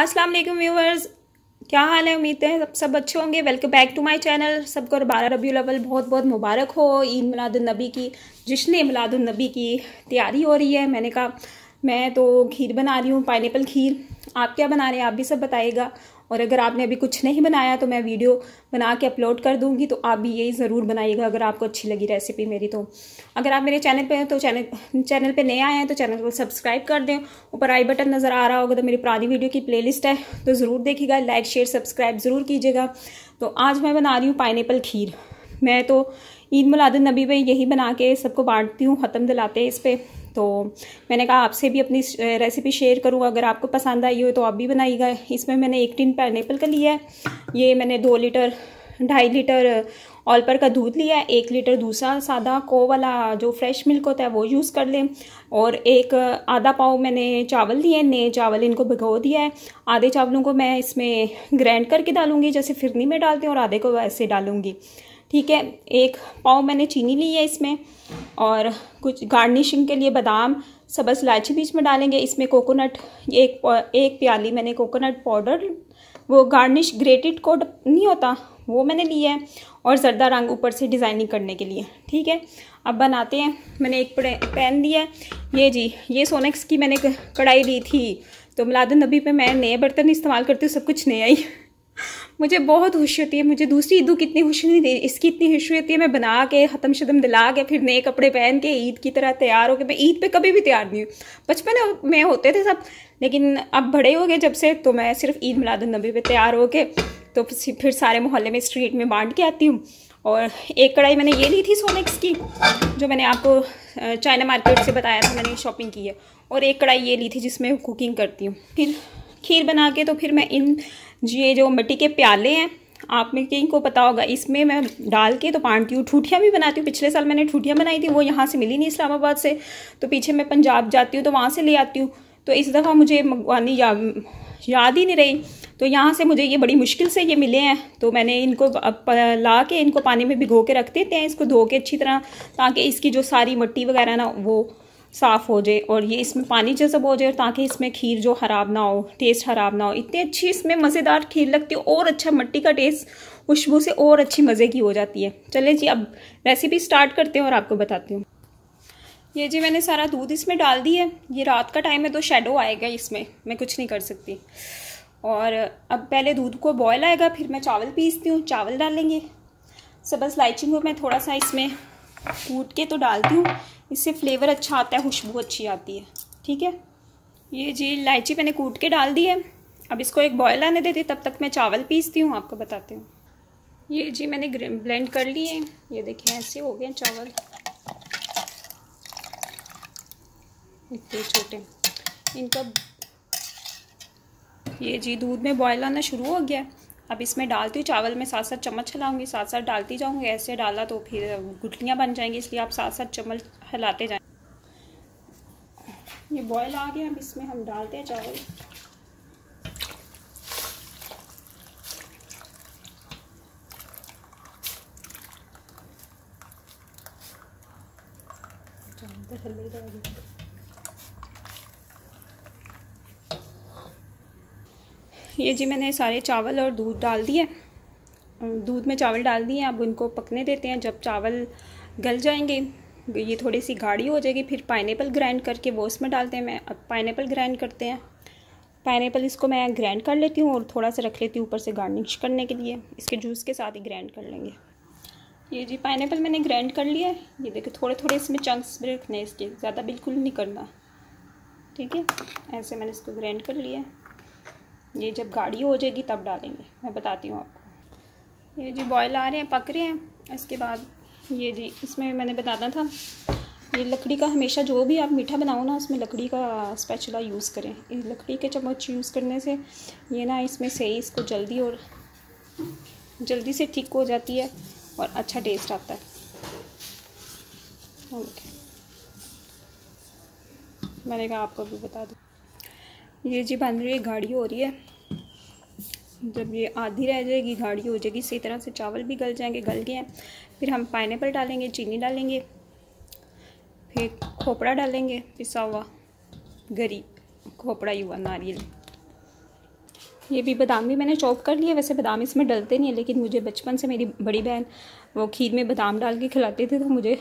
अस्सलाम वालेकुम व्यूवर्स। क्या हाल है? उम्मीद है सब सब अच्छे होंगे। Welcome back to my channel सबको बारह रबी अव्वल। बहुत बहुत मुबारक हो ईद मिलादुलनबी की। जश्न मिलादुलनबी की तैयारी हो रही है। मैंने कहा, मैं तो खीर बना रही हूँ, पाइनएप्पल खीर। आप क्या बना रहे हैं? आप भी सब बताइएगा। और अगर आपने अभी कुछ नहीं बनाया तो मैं वीडियो बना के अपलोड कर दूँगी तो आप भी यही ज़रूर बनाइएगा अगर आपको अच्छी लगी रेसिपी मेरी तो। अगर आप मेरे चैनल पे हैं तो चैनल चैनल पे नए आए हैं तो चैनल को सब्सक्राइब कर दें। ऊपर आई बटन नज़र आ रहा होगा तो मेरी पुरानी वीडियो की प्ले है तो ज़रूर देखिएगा लाइक शेयर सब्सक्राइब ज़रूर कीजिएगा। तो आज मैं बना रही हूँ पाइनएप्पल खीर। मैं तो ईद मिलादुलनबी पे यही बना के सबको बांटती हूँ, ख़त्म दिलाते इस पर तो मैंने कहा, आपसे भी अपनी रेसिपी शेयर करूँ, अगर आपको पसंद आई हो तो आप भी बनाइएगा। इसमें मैंने एक टिन पाइनएप्पल का लिया है। ये मैंने दो लीटर, ढाई लीटर ऑलपर का दूध लिया है। एक लीटर दूसरा सादा को वाला जो फ्रेश मिल्क होता है वो यूज़ कर लें। और एक आधा पाव मैंने चावल लिए नए चावल इनको भिगो दिया है। आधे चावलों को मैं इसमें ग्राइंड करके डालूँगी, जैसे फिरनी में डालते हैं, और आधे को वैसे डालूँगी। ठीक है, एक पाव मैंने चीनी ली है इसमें और कुछ गार्निशिंग के लिए बादाम सबस इलायची बीच में डालेंगे। इसमें कोकोनट, एक एक प्याली मैंने कोकोनट पाउडर, वो गार्निश ग्रेटेड कोड नहीं होता, वो मैंने लिया है और जर्दा रंग ऊपर से डिज़ाइनिंग करने के लिए, ठीक है। अब बनाते हैं, मैंने एक पैन लिया है। ये जी, ये सोनेक्स की मैंने कढ़ाई ली थी तो मिलादुल नबी पे मैं नए बर्तन इस्तेमाल करती हूँ, सब कुछ नया ही। मुझे बहुत खुशी होती है, मुझे दूसरी ईदों की इतनी खुशी नहीं इसकी इतनी खुशी होती है, मैं बना के ख़त्म शतम दिला के, फिर नए कपड़े पहन के ईद की तरह तैयार हो के मैं ईद पे कभी भी तैयार नहीं हूँ। बचपन में होते थे सब, लेकिन अब बड़े हो गए जब से तो मैं सिर्फ़ ईद मिलादुलनबी पे तैयार हो के तो फिर सारे मोहल्ले में स्ट्रीट में बांट के आती हूँ। और एक कढ़ाई मैंने ये ली थी सोनेक्स की, जो मैंने आपको चाइना मार्केट से बताया था, मैंने शॉपिंग की है। और एक कढ़ाई ये ली थी जिसमें कुकिंग करती हूँ। फिर खीर बना के तो फिर मैं इन ये जो मिट्टी के प्याले हैं आप में कहीं को पता होगा इसमें मैं डाल के तो बांटती हूँ ठूठियाँ भी बनाती हूँ। पिछले साल मैंने ठूठियाँ बनाई थी वो यहाँ से मिली नहीं इस्लामाबाद से। तो पीछे मैं पंजाब जाती हूँ तो वहाँ से ले आती हूँ। तो इस दफ़ा मुझे मंगवानी या, याद ही नहीं रही। तो यहाँ से मुझे ये बड़ी मुश्किल से ये मिले हैं। तो मैंने इनको ला के इनको पानी में भिगो के रख देते हैं इसको धो के अच्छी तरह ताकि इसकी जो सारी मट्टी वगैरह ना वो साफ़ हो जाए और ये इसमें पानी जैसा हो जाए ताकि इसमें खीर जो ख़राब ना हो टेस्ट ख़राब ना हो। इतनी अच्छी इसमें मज़ेदार खीर लगती है और अच्छा मट्टी का टेस्ट खुशबू से और अच्छी मज़े की हो जाती है। चले जी, अब रेसिपी स्टार्ट करते हैं और आपको बताती हूँ। ये जी मैंने सारा दूध इसमें डाल दी है। ये रात का टाइम है तो शेडो आएगा इसमें, मैं कुछ नहीं कर सकती। और अब पहले दूध को बॉयल आएगा, फिर मैं चावल पीसती हूँ। चावल डालेंगे। सबस लाइचिंग को मैं थोड़ा सा इसमें कूट के तो डालती हूँ। इससे फ्लेवर अच्छा आता है, खुशबू अच्छी आती है। ठीक है? ये जी इलायची मैंने कूट के डाल दी है। अब इसको एक बॉयल आने देती तब तक मैं चावल पीसती हूँ, आपको बताती हूँ। ये जी मैंने ब्लेंड कर लिए ये देखिए, ऐसे हो गए चावल। इतने छोटे। इनका ये जी दूध में बॉयल आना शुरू हो गया। अब इसमें डालती हूँ, चावल में साथ साथ चम्मच हिलाऊँगी साथ साथ डालती जाऊँगी। ऐसे डाला तो फिर गुटलियाँ बन जाएँगी, इसलिए आप साथ साथ चम्मच हिलाते जाएँ। ये बॉयल आ गया अब इसमें हम डालते हैं चावल। ये जी मैंने सारे चावल और दूध डाल दिए। दूध में चावल डाल दिए अब उनको पकने देते हैं जब चावल गल जाएँगे। ये थोड़ी सी गाढ़ी हो जाएगी, फिर पाइनएपल ग्राइंड करके वो उसमें डालते हैं मैं। अब पाइनएपल ग्राइंड करते हैं। पाइनएप्पल इसको मैं ग्राइंड कर लेती हूँ और थोड़ा सा रख लेती हूँ ऊपर से गार्निश करने के लिए। इसके जूस के साथ ही ग्राइंड कर लेंगे। ये जी पाइनएप्पल मैंने ग्राइंड कर लिया है। ये देखो थोड़े थोड़े इसमें चंक्स भी रखने इसके। ज़्यादा बिल्कुल नहीं करना। ठीक है? ऐसे मैंने इसको ग्राइंड कर लिया ये जब गाढ़ी हो जाएगी तब डालेंगे। मैं बताती हूँ आपको। ये जी बॉयल आ रहे हैं, पक रहे हैं। इसके बाद ये जी, इसमें मैंने बताना था, ये लकड़ी का हमेशा जो भी आप मीठा बनाओ ना, उसमें लकड़ी का स्पेचुला यूज़ करें। लकड़ी के चम्मच यूज़ करने से, ये ना इसमें सही इसको जल्दी और जल्दी से ठीक हो जाती है और अच्छा टेस्ट आता है। ओके मैंने कहा आपको भी बता दूँ। ये जी बन रही है, गाढ़ी हो रही है। जब ये आधी रह जाएगी, गाढ़ी हो जाएगी, इसी तरह से चावल भी गल जाएँगे, गल गए हैं। फिर हम पाइनएप्पल डालेंगे, चीनी डालेंगे, फिर खोपड़ा डालेंगे, पिसा हुआ गरी, खोपड़ा ही हुआ नारियल। ये भी बादाम भी मैंने चॉप कर लिए, वैसे बादाम इसमें डलते नहीं है, लेकिन मुझे बचपन से मेरी बड़ी बहन वो खीर में बादाम डाल के खिलाती थी तो मुझे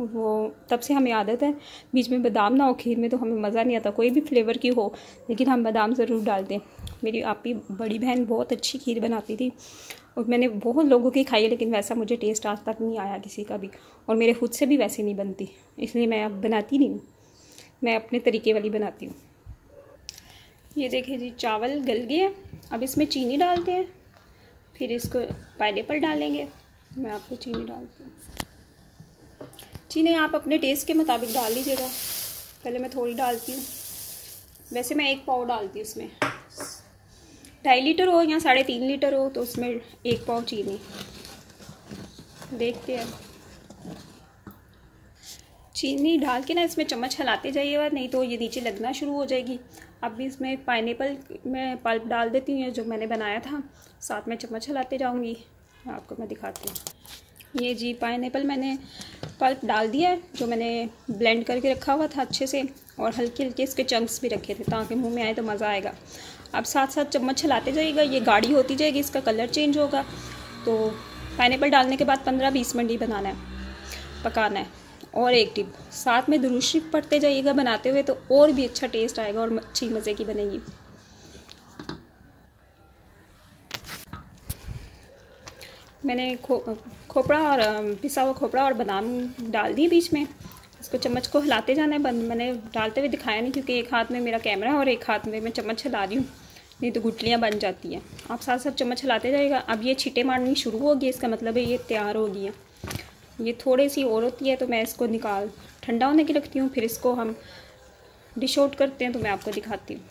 वो, तब से हमें आदत है। बीच में बादाम ना हो, खीर में तो हमें मज़ा नहीं आता, कोई भी फ्लेवर की हो, लेकिन हम बादाम ज़रूर डालते हैं मेरी आपकी बड़ी बहन बहुत अच्छी खीर बनाती थी, और मैंने बहुत लोगों की खाई है, लेकिन वैसा मुझे टेस्ट आज तक नहीं आया किसी का भी, और मेरे खुद से भी वैसे नहीं बनती, इसलिए मैं अब बनाती नहीं हूँ। मैं अपने तरीके वाली बनाती हूँ। ये देखिए जी, चावल गल गए। अब इसमें चीनी डालते हैं, फिर इसको पाइनएप्पल डालेंगे। मैं आपको चीनी डालती हूँ। चीनी आप अपने टेस्ट के मुताबिक डाल लीजिएगा। पहले मैं थोड़ी डालती हूँ। वैसे मैं एक पाव डालती हूँ उसमें। ढाई लीटर हो या साढ़े तीन लीटर हो तो उसमें एक पाव चीनी। देखते हैं। चीनी डाल के ना इसमें चम्मच हिलाते जाइएगा नहीं तो ये नीचे लगना शुरू हो जाएगी। अब भी इसमें पाइनएप्पल में पल्प डाल देती हूँ जो मैंने बनाया था, साथ में चम्मच हिलाते जाऊँगी। आपको मैं दिखाती हूँ। ये जी पाइनएप्पल मैंने पल्प डाल दिया है, जो मैंने ब्लेंड करके रखा हुआ था अच्छे से, और हल्के हल्के इसके चंक्स भी रखे थे ताकि मुँह में आए तो मज़ा आएगा। अब साथ साथ चम्मच चलाते जाइएगा ये गाढ़ी होती जाएगी, इसका कलर चेंज होगा तो पाइनएप्पल डालने के बाद पंद्रह बीस मिनट ही बनाना है, पकाना है। और एक टिप साथ में दुरुशी पढ़ते जाइएगा बनाते हुए तो और भी अच्छा टेस्ट आएगा और अच्छी मज़े की बनेगी। मैंने खो, खोपड़ा और पिसा हुआ खोपड़ा और बादाम डाल दिए बीच में। इसको चम्मच को हिलाते जाना है बंद। मैंने डालते हुए दिखाया नहीं क्योंकि एक हाथ में मेरा कैमरा है और एक हाथ में मैं चम्मच हिला रही हूँ। नहीं तो गुटलियाँ बन जाती हैं। आप साथ साथ चम्मच हिलाते जाएगा अब ये छीटे मारनी शुरू होगी इसका मतलब है ये तैयार हो गई है। ये थोड़ी सी और होती है तो मैं इसको निकाल, ठंडा होने की रखती हूँ। फिर इसको हम डिश आउट करते हैं तो मैं आपको दिखाती हूँ।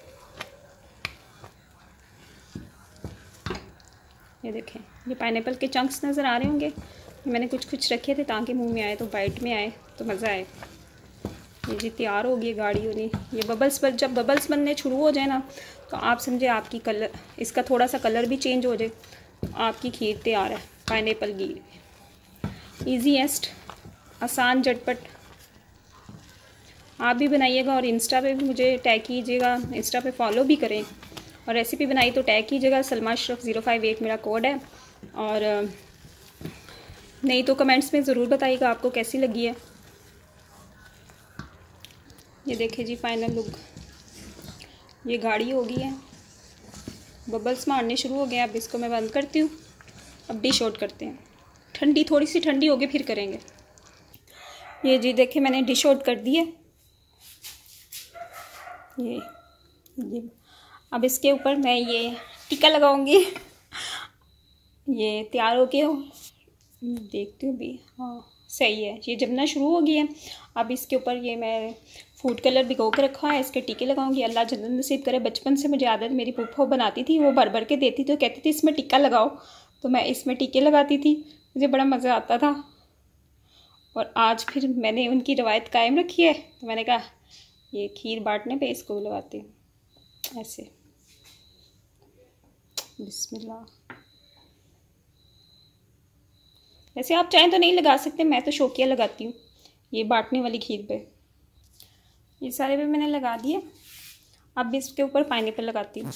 देखें। ये पाइनएप्पल के चंक्स नज़र आ रहे होंगे। मैंने कुछ कुछ रखे थे ताकि मुँह में आए तो बाइट में आए तो मज़ा आए। ये जी तैयार हो गई गाड़ी होनी ये बबल्स पर जब बबल्स बनने शुरू हो जाए ना तो आप समझे आपकी कलर इसका थोड़ा सा कलर भी चेंज हो जाए तो आपकी खीर तैयार है पाइनएप्पल की ईजीएस्ट आसान झटपट। आप भी बनाइएगा और इंस्टा पे भी मुझे टैग कीजिएगा। इंस्टा पे फॉलो भी करें। और रेसिपी बनाई तो टैग कीजिएगा Salma Ashraf zero five eight मेरा कोड है। और नहीं तो कमेंट्स में ज़रूर बताइएगा आपको कैसी लगी है। ये देखिए जी फाइनल लुक ये गाड़ी हो गई है। बबल्स मारने शुरू हो गए अब इसको मैं बंद करती हूँ। अब डिश आउट करते हैं। ठंडी थोड़ी सी ठंडी होगी, फिर करेंगे। ये जी देखिए, मैंने डिश आउट कर दी है। ये ये अब इसके ऊपर मैं ये टीका लगाऊँगी। ये तैयार हो गया देखती हूँ भी हाँ सही है। ये जमना शुरू हो गया है। अब इसके ऊपर ये मैं फ़ूड कलर भिगो के रखा है। इसके टीके लगाऊँगी। अल्लाह जन्नत नसीब करे। बचपन से मुझे आदत मेरी पुप्पो बनाती थी। वो भर भर के देती तो कहती थी, इसमें टीका लगाओ। तो मैं इसमें टीके लगाती थी। मुझे बड़ा मज़ा आता था। और आज फिर मैंने उनकी रवायत कायम रखी है। तो मैंने कहा, ये खीर बांटने पे इसको लगाती हूँ। ऐसे। बिस्मिल्लाह। वैसे आप चाहें तो नहीं लगा सकते, मैं तो शौकिया लगाती हूँ, ये बांटने वाली खीर पे। ये सारे पे मैंने लगा दिए, अब इसके ऊपर पाइनएप्पल लगाती हूँ।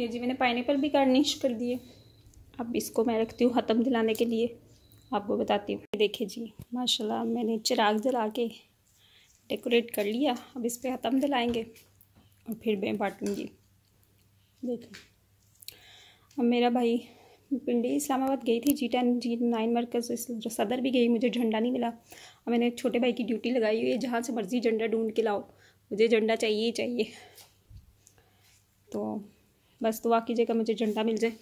ये जी मैंने पाइनएप्पल भी गार्निश कर दिए। अब इसको मैं रखती हूँ ख़त्म दिलाने के लिए। आपको बताती हूँ। देखिए जी, माशाल्लाह मैंने चिराग जला के डेकोरेट कर लिया। अब इस पर ख़त्म दिलाएँगे और फिर मैं बांटूँगी। देखें अब मेरा भाई पिंडी इस्लामाबाद गई थी जी टेन जी नाइन मरकज़ सदर भी गई, मुझे झंडा नहीं मिला। अब मैंने छोटे भाई की ड्यूटी लगाई हुई है, जहाँ से मर्ज़ी झंडा ढूंढ के लाओ। मुझे झंडा चाहिए ही चाहिए। तो बस दुआ कीजिएगा मुझे झंडा मिल जाए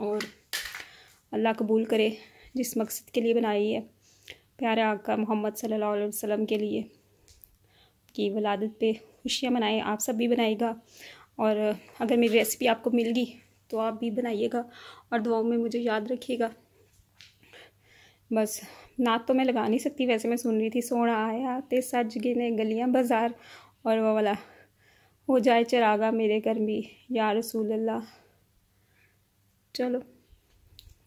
और अल्लाह कबूल करे जिस मकसद के लिए बनाई है। प्यारे आका मोहम्मद सल्लल्लाहु अलैहि वसल्लम के लिए की वलादत पे खुशियाँ मनाएँ, आप सब भी बनाएगा और अगर मेरी रेसिपी आपको मिल गई तो आप भी बनाइएगा और दुआओं में मुझे याद रखिएगा। बस नात तो मैं लगा नहीं सकती, वैसे मैं सुन रही थी, सोना आया ते सज गिने गलियाँ बाज़ार और वो वाला हो जाए चरागा मेरे घर भी, या रसूल अल्लाह चलो,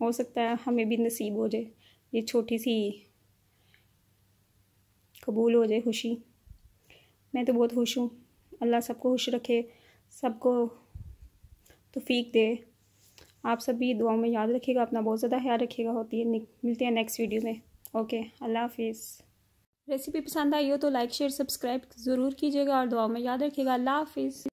हो सकता है हमें भी नसीब हो जाए, ये छोटी सी कबूल हो जाए खुशी। मैं तो बहुत खुश हूँ, अल्लाह सबको खुश रखे, सबको तोफ़ीक दे। आप सभी दुआओं में याद रखिएगा, अपना बहुत ज़्यादा ख्याल रखिएगा, होती है मिलते हैं नेक्स्ट वीडियो में। ओके अल्लाह हाफिज़। रेसिपी पसंद आई हो तो लाइक, शेयर, सब्सक्राइब ज़रूर कीजिएगा और दुआ में याद रखिएगा। अल्लाह हाफिज़।